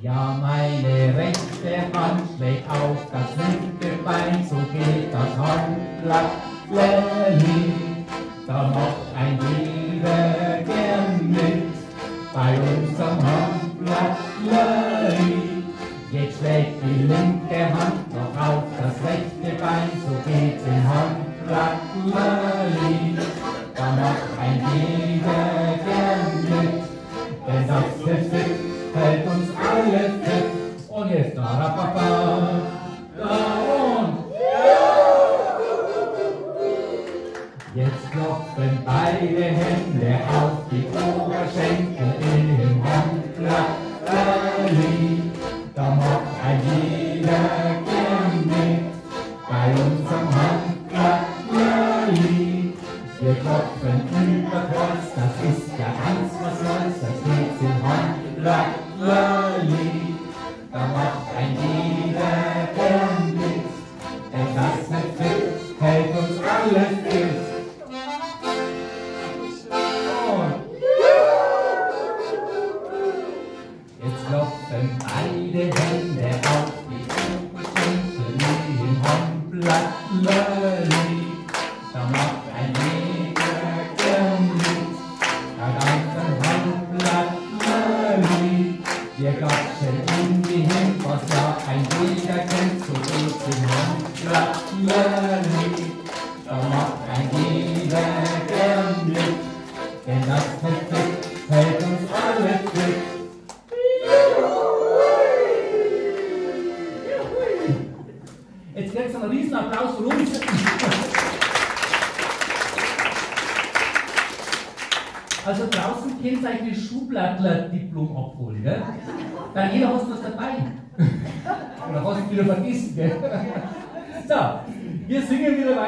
Ja, meine rechte Hand schlägt auf das linke Bein, so geht das Handblatt Lelli. Da macht ein jeder gern mit bei unserem Handblatt Lelli. Jetzt schlägt die linke Hand noch auf das rechte Bein, so geht's im Handblatt jetzt klopfen beide Hände auf die Oberschenkel im Rallye. Da macht ein jeder gern mit bei unserem Rallye. Wir klopfen über Kreuz, das ist ja ganz was Neues, das geht's im Handblatt ein jeder kennt, so geht's im Handblatt jeder gern mit, denn das Fit hält uns alle fit. Jetzt kriegst du einen riesen Applaus von uns. Also draußen könnt ihr euch die Schublattler-Diplom abholen, gell? Daniela, hast du das dabei? Oder hast du wieder vergessen, gell? So, wir singen wieder weiter.